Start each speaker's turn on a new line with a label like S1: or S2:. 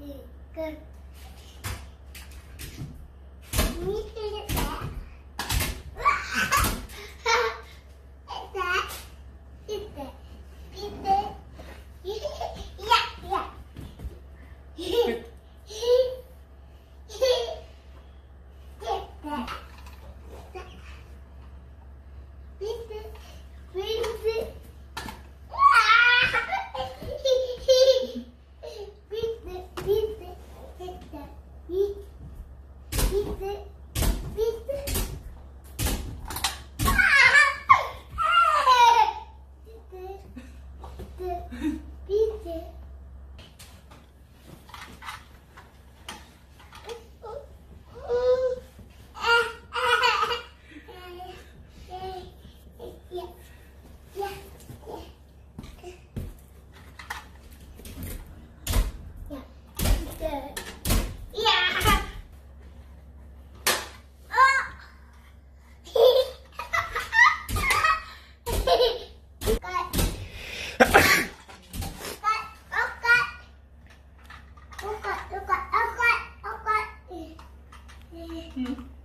S1: 一个 Bitte. 快！快！快！快！快！快！快！快！嗯。